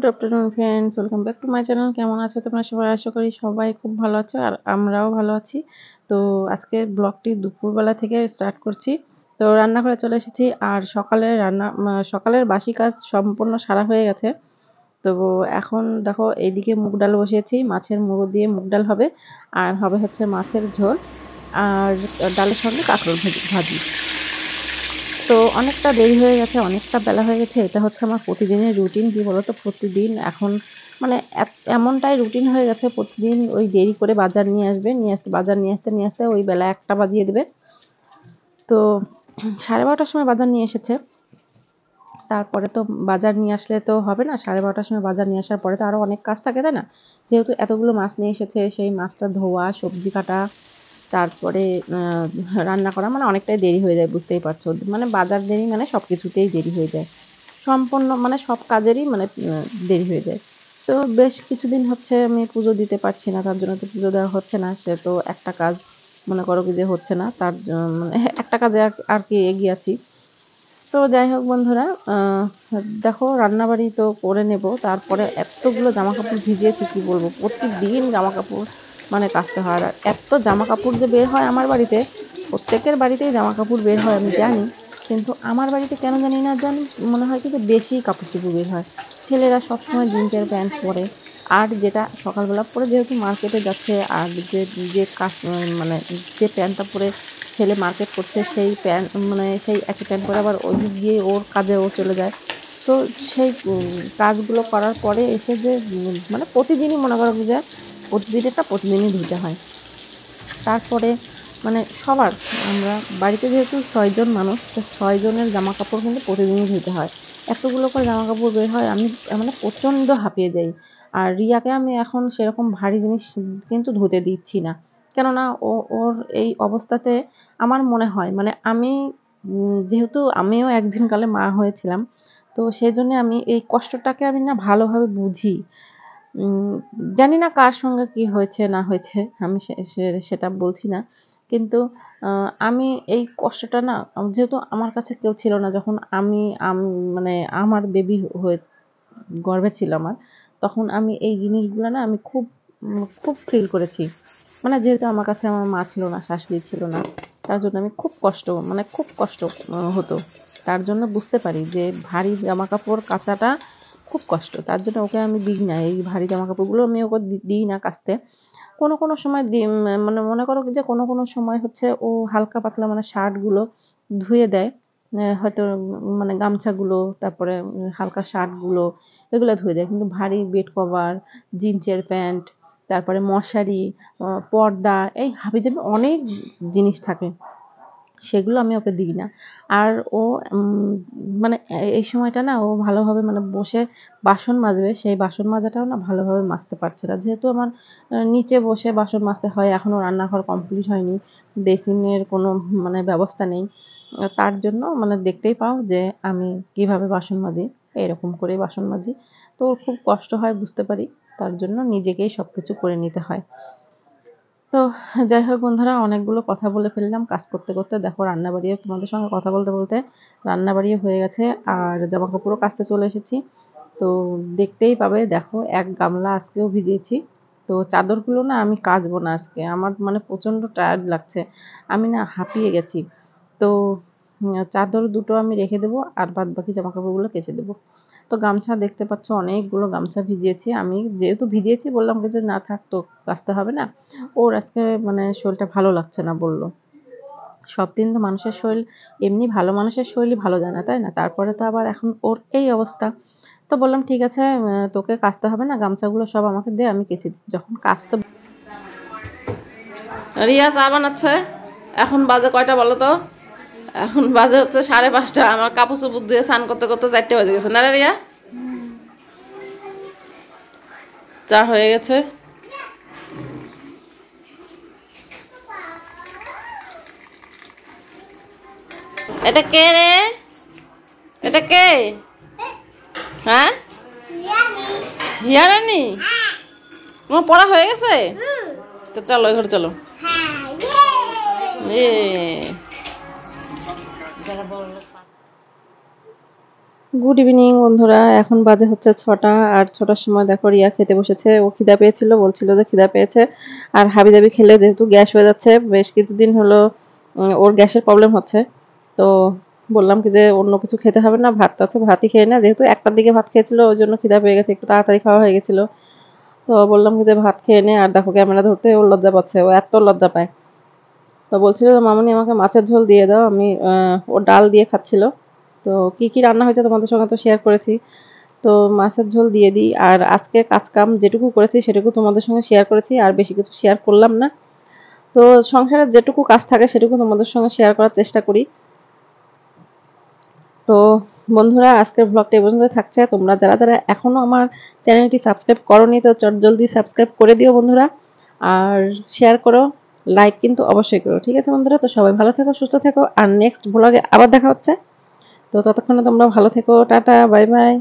Good afternoon friends, welcome back to my channel. কেমন আছো তোমরা? সবাই আশা করি সবাই খুব ভালো আছো আর আমরাও ভালো আছি। তো আজকে ব্লগটি দুপুরবেলা থেকে স্টার্ট করছি। তো রান্নাঘরে চলে এসেছি আর সকালে রান্না সকালের বাসি কাজ সম্পূর্ণ সারা হয়ে গেছে। তো এখন দেখো এইদিকে মুগ ডাল বসিয়েছি, মাছের মুড়ো দিয়ে মুগ ডাল হবে আর হবে হচ্ছে মাছের ঝোল আর ডালের সঙ্গে কাঁকড় ভাজি। অনেকটা দেরি হয়ে গেছে, অনেকটা বেলা হয়ে গেছে, এটা হচ্ছে আমার প্রতিদিনের রুটিন কী বলতো? প্রতিদিন এখন মানে এমনটাই রুটিন হয়ে গেছে, প্রতিদিন ওই দেরি করে বাজার নিয়ে আসবে, নিয়ে আসতে, বাজার নিয়ে আসতে নিয়ে আসতে ওই বেলা একটা বাজিয়ে দেবে। তো সাড়ে বারোটার সময় বাজার নিয়ে এসেছে। তারপরে তো বাজার নিয়ে আসলে তো হবে না, সাড়ে বারোটার সময় বাজার নিয়ে আসার পরে তো আরও অনেক কাজ থাকে, তাই না? যেহেতু এতগুলো মাছ নিয়ে এসেছে, সেই মাছটা ধোয়া, সবজি কাটা তারপরে রান্না করা মানে অনেকটাই দেরি হয়ে যায়, বুঝতেই পারছ। মানে বাজার দেরি মানে সব কিছুতেই দেরি হয়ে যায়। সম্পূর্ণ মানে সব কাজেরই মানে দেরি হয়ে যায়। তো বেশ কিছুদিন হচ্ছে আমি পুজো দিতে পারছি না, তার জন্য তো পুজো দেওয়া হচ্ছে না, সে তো একটা কাজ মনে করো কি যে হচ্ছে না, তার মানে একটা কাজে আর কি এগিয়ে আছি। তো যাই হোক বন্ধুরা দেখো রান্নাবাড়ি তো করে নেব, তারপরে এতগুলো জামা কাপড় ভিজিয়েছি, কি বলব? প্রতিদিন জামা কাপড় মানে কাচতে হয়। আর এত জামা কাপড় যে বের হয় আমার বাড়িতে, প্রত্যেকের বাড়িতেই জামা কাপড় বের হয়, আমি জানি। কিন্তু আমার বাড়িতে কেন জানি না, জানি মনে হয় কিন্তু বেশি কাপড় চোপড় বের হয়। ছেলেরা সবসময় জিন্সের প্যান্ট পরে। আর যেটা সকালবেলা পরে যেহেতু মার্কেটে যাচ্ছে, আর যে যে কাজ মানে যে প্যান্টটা পরে ছেলে মার্কেট করছে, সেই প্যান্ট মানে সেই একই প্যান্ট পরে আবার ওই দিয়ে ওর কাজে ও চলে যায়। তো সেই কাজগুলো করার পরে এসে যে মানে প্রতিদিনই মনে করো যে প্রতিদিনেরটা প্রতিদিনই ধুতে হয়। তারপরে মানে সবার, আমরা বাড়িতে যেহেতু ছয়জন মানুষ, তো ছয়জনের জামা কাপড় কিন্তু প্রতিদিনই ধুতে হয়। এতগুলো করে জামা কাপড় বের হয়, আমি মানে প্রচণ্ড হাঁপিয়ে যাই। আর রিয়াকে আমি এখন সেরকম ভারী জিনিস কিন্তু ধুতে দিচ্ছি না। কেননা ও, ওর এই অবস্থাতে আমার মনে হয় মানে আমি যেহেতু আমিও একদিনকালে মা হয়েছিলাম, তো সেই জন্যে আমি এই কষ্টটাকে আমি না ভালোভাবে বুঝি। জানি না কার সঙ্গে কি হয়েছে, না হয়েছে, আমি সেটা বলছি না। কিন্তু আমি এই কষ্টটা না, যেহেতু আমার কাছে কেউ ছিল না, যখন আমি মানে আমার বেবি হয়ে গর্ভে ছিল আমার, তখন আমি এই জিনিসগুলো না আমি খুব খুব ফিল করেছি। মানে যেহেতু আমার কাছে আমার মা ছিল না, শাশুড়ি ছিল না, তার জন্য আমি খুব কষ্ট মানে খুব কষ্ট হতো। তার জন্য বুঝতে পারি যে ভারী জামা কাপড় কাচাটা খুব কষ্ট। তার জন্য ওকে আমি দিই না। এই ভারী জামা কাপড়গুলো আমি ওকে দিই না কাচতে কোনো কোনো সময় মানে মনে করো যে কোনো কোনো সময় হচ্ছে ও হালকা পাতলা মানে শার্টগুলো ধুয়ে দেয়। হয়তো মানে গামছাগুলো, তারপরে হালকা শার্টগুলো এগুলো ধুয়ে দেয়। কিন্তু ভারী বেড কভার, জিন্সের প্যান্ট, তারপরে মশারি পর্দা, এই হাবিজাবি অনেক জিনিস থাকে। সেগুলো আমি ওকে দিই না। আর ও মানে এই সময়টা না ও ভালোভাবে মানে বসে বাসন মাজবে, সেই বাসন মাজাটাও না ভালোভাবে মাজতে পারছে না। যেহেতু আমার নিচে বসে বাসন মাজতে হয় এখনও রান্নাঘর কমপ্লিট হয়নি, বেসিনের কোনো মানে ব্যবস্থা নেই। তার জন্য মানে দেখতেই পাও যে আমি কীভাবে বাসন মাজি, এরকম করে বাসন মাজি। তো খুব কষ্ট হয়, বুঝতে পারি। তার জন্য নিজেকেই সব কিছু করে নিতে হয়। তো যাই হোক বন্ধুরা, অনেকগুলো কথা বলে ফেললাম। কাজ করতে করতে দেখো রান্না বাড়িও তোমাদের সঙ্গে কথা বলতে বলতে রান্না বাড়িও হয়ে গেছে আর জামা কাপড়ও কাচতে চলে এসেছি। তো দেখতেই পাবে, দেখো এক গামলা আজকেও ভিজিয়েছি। তো চাদরগুলো না আমি কাচবো না আজকে, আমার মানে প্রচণ্ড টায়ার্ড লাগছে। আমি না হাঁপিয়ে গেছি। তো চাদর দুটো আমি রেখে দেবো, আর বাদ বাকি জামা কাপড়গুলো কেচে দেবো। তো গামছা দেখতে পাচ্ছ, অনেকগুলো গামছা ভিজিয়েছি। আমি যেহেতু ভিজিয়েছি, বললাম যে না থাক তো, কাচতে হবে না। ওর আজকে মানে শরীরটা ভালো লাগছে না বলল। সব দিন তো মানুষের শরীর, এমনি ভালো মানুষের শরীরই ভালো যায় না, তাই না? তারপরে তো আবার এখন ওর এই অবস্থা। তো বললাম, ঠিক আছে তোকে কাচতে হবে না, গামছাগুলো সব আমাকে দে, আমি কেচে যখন কাচতে রিয়া চা বানাচ্ছে। এখন বাজে কয়টা বলো তো? এখন বাজে হচ্ছে সাড়ে পাঁচটা আমার কাপড় চুপুর দিয়ে স্নান করতে করতে চারটে বাজে গেছে। না রিয়া? চা হয়ে গেছে। এটা কে রে? এটা কে? হ্যাঁ? হিয়ারানি? তোমার পড়া হয়ে গেছে? তো চলো ঘরে চলো। এ। গুড ইভিনিং বন্ধুরা। এখন বাজে হচ্ছে ছটা, আর ছটার সময় দেখো রিয়া খেতে বসেছে। ও খিদা পেয়েছিল, বলছিল যে খিদা পেয়েছে। আর হাবি দাবি খেলে যেহেতু গ্যাস হয়ে যাচ্ছে, বেশ কিছুদিন হলো ওর গ্যাসের প্রবলেম হচ্ছে। তো বললাম কি যে অন্য কিছু খেতে হবে না, ভাত আছে, ভাতই খেয়ে না। যেহেতু একটার দিকে ভাত খেয়েছিল, ওই জন্য খিদা পেয়ে গেছে, একটু তাড়াতাড়ি খাওয়া হয়ে গেছিল। তো বললাম কি যে ভাত খেয়ে নে, আর দেখো ক্যামেরা ধরতে ও লজ্জা পাচ্ছে, ও এত লজ্জা পায়। তো বলছিল, মামনি, আমাকে মাছের ঝোল দিয়ে দাও, আমি ও ডাল দিয়ে খাচ্ছিল। তো কি কি রান্না হয়েছে তোমাদের সঙ্গে তো শেয়ার করেছি। তো মাছের ঝোল দিয়ে দিই, আর আজকে কাজ কাম যেটুকু করেছি সেটুকু তোমাদের সঙ্গে শেয়ার করেছি, আর বেশি কিছু শেয়ার করলাম না। তো সংসারে যেটুকু কাজ থাকে সেটুকু তোমাদের সঙ্গে শেয়ার করার চেষ্টা করি। তো বন্ধুরা, আজকের ব্লগটা এই পর্যন্ত থাকছে। তোমরা যারা যারা এখনও আমার চ্যানেলটি সাবস্ক্রাইব করনি, তো চট জলদি সাবস্ক্রাইব করে দিও বন্ধুরা, আর শেয়ার করো। লাইক কিন্তু অবশ্যই করো, ঠিক আছে বন্ধুরা? তো সবাই ভালো থেকো, সুস্থ থেকো, আর নেক্সট ব্লগে আবার দেখা হচ্ছে। তো ততক্ষণে তোমরা ভালো থেকো, টাটা বাই বাই